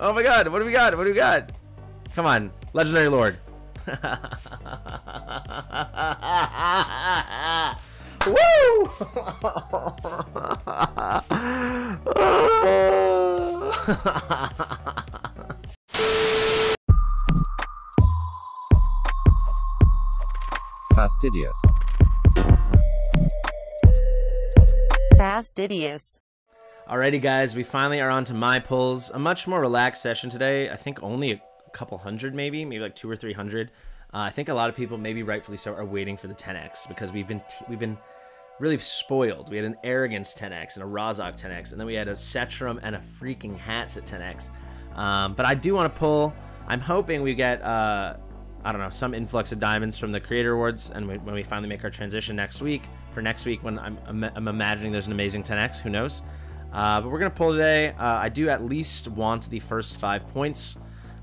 Oh my god, what do we got? What do we got? Come on, Legendary Lord. Woo! Fastidious. Fastidious. Alrighty, guys, we finally are on to my pulls. A much more relaxed session today. I think only a couple hundred, maybe, maybe like two or three hundred. Uh, I think a lot of people, maybe rightfully so, are waiting for the 10x because we've been we've been really spoiled. We had an arrogance 10x and a Razak 10x, and then we had a Setrum and a freaking hats at 10x. Um, but I do want to pull. I'm hoping we get uh, I don't know some influx of diamonds from the Creator Awards, and we, when we finally make our transition next week for next week, when I'm, I'm imagining there's an amazing 10x. Who knows? Uh, but we're gonna pull today. Uh, I do at least want the first five points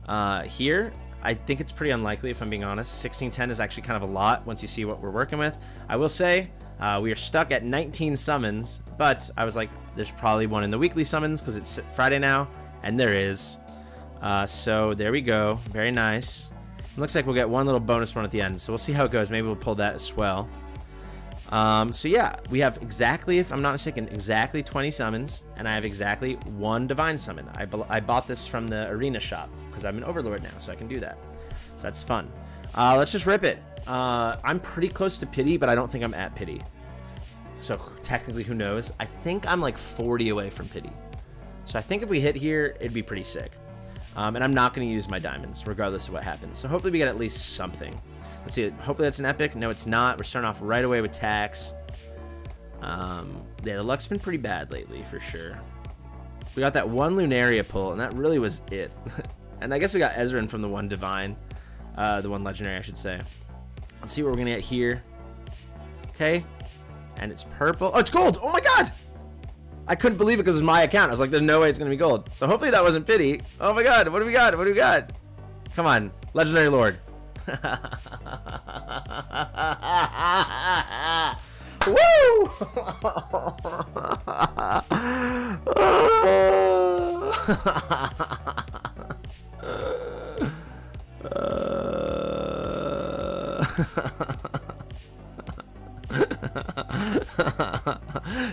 uh, here. I think it's pretty unlikely, if I'm being honest. 1610 is actually kind of a lot once you see what we're working with. I will say uh, we are stuck at 19 summons, but I was like, there's probably one in the weekly summons because it's Friday now, and there is. Uh, so there we go. Very nice. It looks like we'll get one little bonus one at the end, so we'll see how it goes. Maybe we'll pull that as well. Um, so yeah, we have exactly, if I'm not mistaken, exactly 20 summons, and I have exactly one divine summon. I, I bought this from the arena shop because I'm an overlord now, so I can do that. So that's fun. Uh, let's just rip it. Uh, I'm pretty close to pity, but I don't think I'm at pity. So technically, who knows? I think I'm like 40 away from pity. So I think if we hit here, it'd be pretty sick. Um, and I'm not going to use my diamonds, regardless of what happens. So hopefully we get at least something. Let's see. Hopefully that's an epic. No, it's not. We're starting off right away with tax. Um, yeah, the luck's been pretty bad lately, for sure. We got that one Lunaria pull, and that really was it. and I guess we got Ezrein from the one Divine. Uh, the one Legendary, I should say. Let's see what we're going to get here. Okay. And it's purple. Oh, it's gold! Oh my god! I couldn't believe it because it's my account. I was like, there's no way it's going to be gold. So hopefully that wasn't pity. Oh my god, what do we got? What do we got? Come on, Legendary Lord.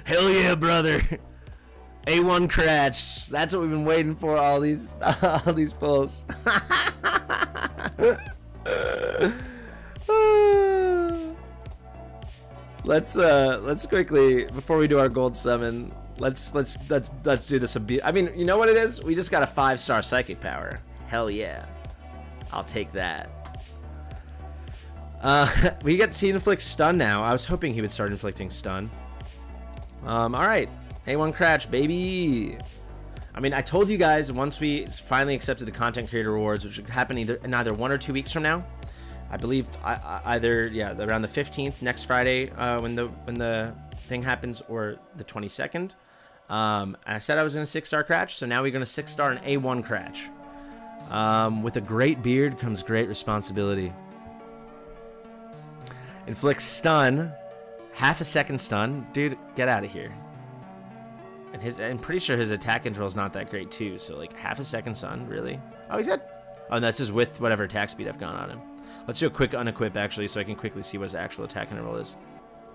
Hell yeah, brother. A1 Crach. That's what we've been waiting for all these all these pulls. let's uh let's quickly before we do our gold summon, let's let's let's let's do this a bit. I mean, you know what it is? We just got a five star psychic power. Hell yeah. I'll take that. Uh, we get to see inflict stun now. I was hoping he would start inflicting stun. Um, all right, A1 Crach, baby. I mean, I told you guys once we finally accepted the content creator awards, which would happen either in either one or two weeks from now. I believe either yeah around the 15th next Friday uh, when the when the thing happens or the 22nd. Um, I said I was going to six star Crach, so now we're going to six star an A1 Crach. Um, with a great beard comes great responsibility. Inflicts stun. Half a second stun. Dude, get out of here. And his I'm pretty sure his attack control is not that great too, so like half a second stun, really? Oh, he's got... Oh, this is with whatever attack speed I've gone on him. Let's do a quick unequip actually so I can quickly see what his actual attack interval is.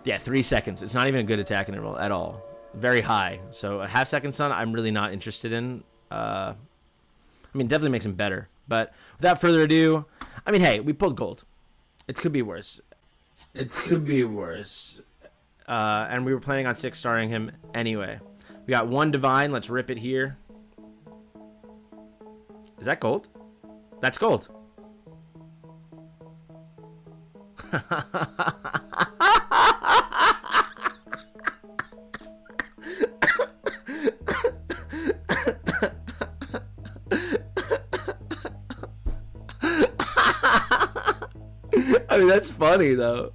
Yeah, three seconds. It's not even a good attack interval at all. Very high. So a half second stun I'm really not interested in. Uh, I mean, definitely makes him better. But without further ado, I mean, hey, we pulled gold. It could be worse. It could be worse. Uh, and we were planning on six starring him anyway. We got one divine. Let's rip it here. Is that gold? That's gold. I mean, that's funny though.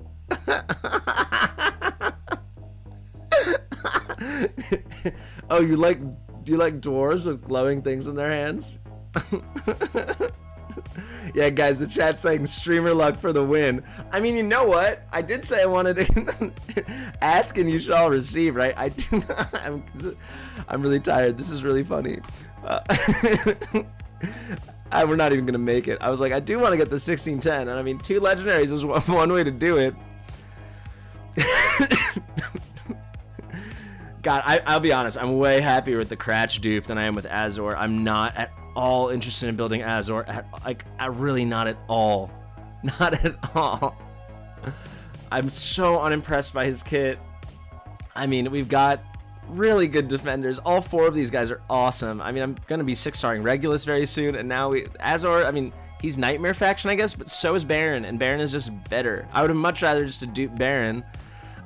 oh, you like do you like dwarves with glowing things in their hands? yeah, guys, the chat's saying streamer luck for the win. I mean, you know what? I did say I wanted to ask and you shall receive, right? I I'm, I'm really tired. This is really funny. Uh, I, we're not even gonna make it. I was like, I do want to get the 1610, and I mean, two legendaries is one, one way to do it. God, I, will be honest. I'm way happier with the Crach dupe than I am with Azor. I'm not at all interested in building Azor. At, like, I really not at all. Not at all. I'm so unimpressed by his kit. I mean, we've got really good defenders. All four of these guys are awesome. I mean, I'm going to be six-starring Regulus very soon, and now we Azor, I mean, he's Nightmare faction, I guess, but so is Baron, and Baron is just better. I would have much rather just to dupe Baron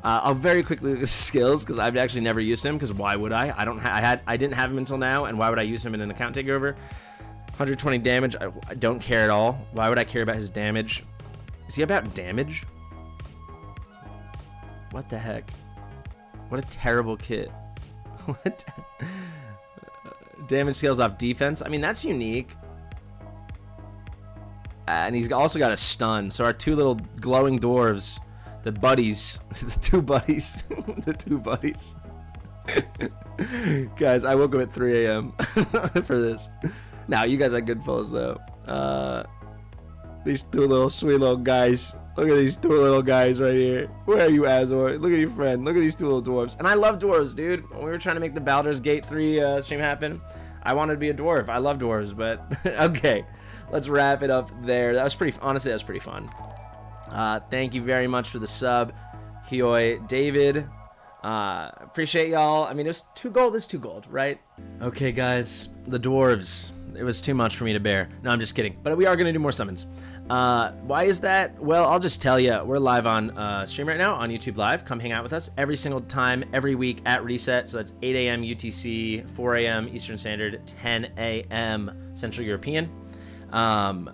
uh, I'll very quickly look at skills because I've actually never used him. Because why would I? I don't. I had. I didn't have him until now, and why would I use him in an account takeover? 120 damage. I, I don't care at all. Why would I care about his damage? Is he about damage? What the heck? What a terrible kit. what? damage scales off defense. I mean, that's unique. and he's also got a stun. So our two little glowing dwarves the buddies, the two buddies, the two buddies. guys, I woke up at 3 a.m. for this. Now, you guys are good fellas, though. Uh, these two little sweet little guys. Look at these two little guys right here. Where are you, Azor? Look at your friend. Look at these two little dwarves. And I love dwarves, dude. When we were trying to make the Baldur's Gate 3 uh, stream happen, I wanted to be a dwarf. I love dwarves, but okay. Let's wrap it up there. That was pretty, honestly, that was pretty fun. Uh, thank you very much for the sub, Hioi David. Uh, appreciate y'all. I mean, it was two gold is two gold, right? Okay, guys, the dwarves. It was too much for me to bear. No, I'm just kidding. But we are gonna do more summons. Uh, why is that? Well, I'll just tell you. We're live on uh, stream right now on YouTube Live. Come hang out with us every single time, every week at reset. So that's 8 a.m. UTC, 4 a.m. Eastern Standard, 10 a.m. Central European. Um,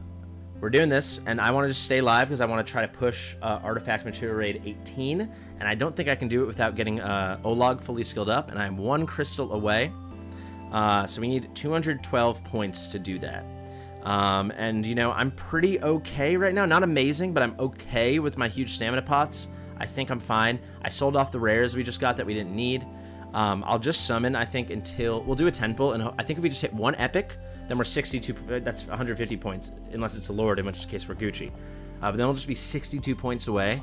we're doing this, and I want to just stay live because I want to try to push uh, Artifact Material Raid 18, and I don't think I can do it without getting uh, Olog fully skilled up, and I'm one crystal away. Uh, so we need 212 points to do that. Um, and, you know, I'm pretty okay right now. Not amazing, but I'm okay with my huge stamina pots. I think I'm fine. I sold off the rares we just got that we didn't need. Um, I'll just summon, I think, until... We'll do a 10 pull, and I think if we just hit one epic, then we're 62. Uh, that's 150 points, unless it's a Lord, in which case we're Gucci. Uh, but then we'll just be 62 points away.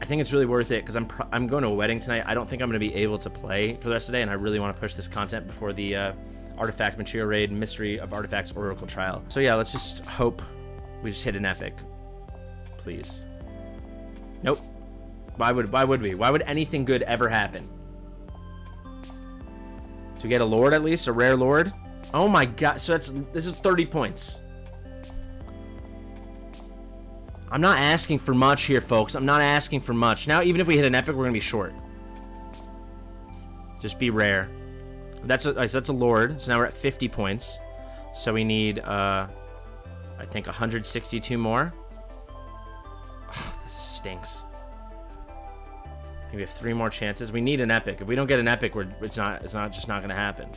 I think it's really worth it because I'm I'm going to a wedding tonight. I don't think I'm going to be able to play for the rest of the day, and I really want to push this content before the uh, Artifact Material Raid Mystery of Artifacts Oracle Trial. So yeah, let's just hope we just hit an epic, please. Nope. Why would why would we? Why would anything good ever happen? To get a Lord at least, a rare Lord. Oh my god, so that's this is 30 points. I'm not asking for much here, folks. I'm not asking for much. Now, even if we hit an epic, we're gonna be short. Just be rare. That's a that's a lord. So now we're at 50 points. So we need uh I think 162 more. Oh, this stinks. We have three more chances. We need an epic. If we don't get an epic, we're it's not it's not just not gonna happen.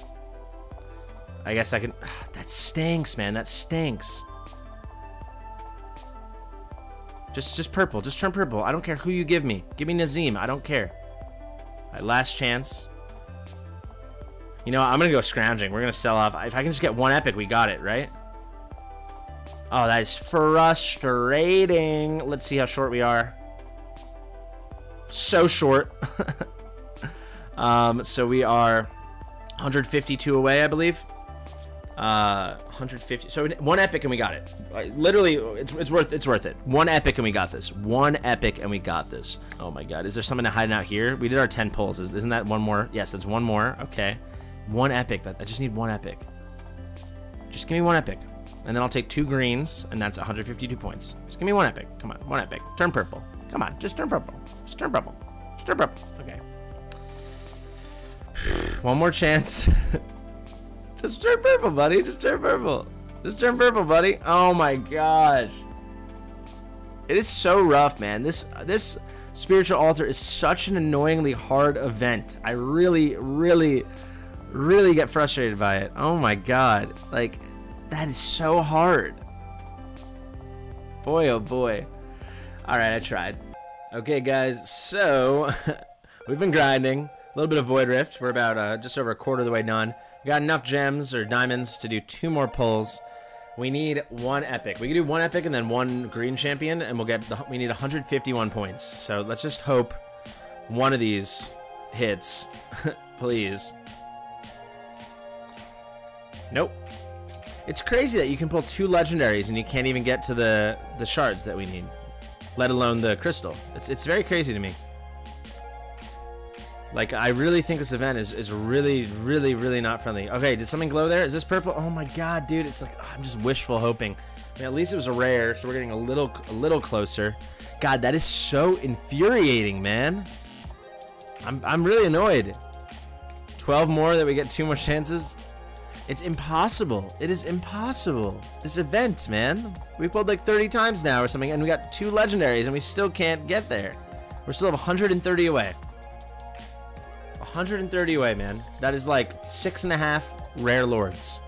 I guess I can... That stinks, man. That stinks. Just just purple. Just turn purple. I don't care who you give me. Give me Nazim. I don't care. Right, last chance. You know, I'm going to go scrounging. We're going to sell off. If I can just get one epic, we got it, right? Oh, that is frustrating. Let's see how short we are. So short. um, so we are 152 away, I believe. Uh, 150. So one epic and we got it. Literally, it's, it's worth it's worth it. One epic and we got this. One epic and we got this. Oh my god, is there something hiding out here? We did our 10 pulls. Is, isn't that one more? Yes, that's one more. Okay, one epic. That I just need one epic. Just give me one epic, and then I'll take two greens, and that's 152 points. Just give me one epic. Come on, one epic. Turn purple. Come on, just turn purple. Just turn purple. Just turn purple. Okay. One more chance. Just turn purple, buddy. Just turn purple. Just turn purple, buddy. Oh my gosh. It is so rough, man. This this spiritual altar is such an annoyingly hard event. I really, really, really get frustrated by it. Oh my god. Like, that is so hard. boy, oh boy. All right, I tried. Okay, guys, so we've been grinding. A little bit of Void Rift. We're about uh, just over a quarter of the way done. We got enough gems or diamonds to do two more pulls. We need one epic. We can do one epic and then one green champion, and we'll get the, we need 151 points. So let's just hope one of these hits, please. Nope. It's crazy that you can pull two legendaries and you can't even get to the the shards that we need, let alone the crystal. It's it's very crazy to me. Like, I really think this event is, is really, really, really not friendly. Okay, did something glow there? Is this purple? Oh my god, dude, it's like, I'm just wishful hoping. I mean, at least it was a rare, so we're getting a little, a little closer. God, that is so infuriating, man. I'm, I'm really annoyed. 12 more that we get two more chances? It's impossible. It is impossible. This event, man. We pulled like 30 times now or something, and we got two legendaries, and we still can't get there. We're still 130 away. 130 away, man. That is like six and a half rare lords.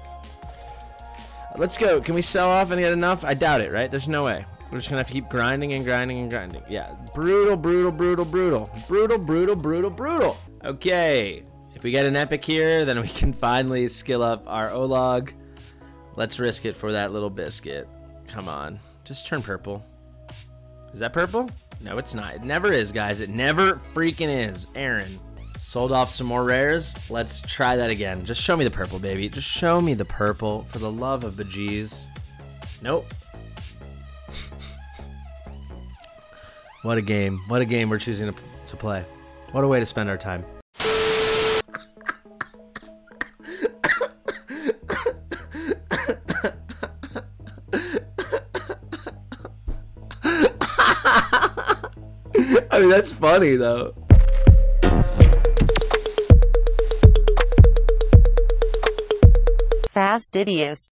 Let's go. Can we sell off and get enough? I doubt it, right? There's no way. We're just gonna have to keep grinding and grinding and grinding. Yeah, brutal, brutal, brutal, brutal. Brutal, brutal, brutal, brutal. Okay, if we get an epic here, then we can finally skill up our Olog. Let's risk it for that little biscuit. Come on, just turn purple. Is that purple? No, it's not. It never is, guys. It never freaking is. Aaron. Sold off some more rares. Let's try that again. Just show me the purple, baby. Just show me the purple for the love of bejeez. Nope. what a game. What a game we're choosing to, to play. What a way to spend our time. I mean, that's funny, though. Fastidious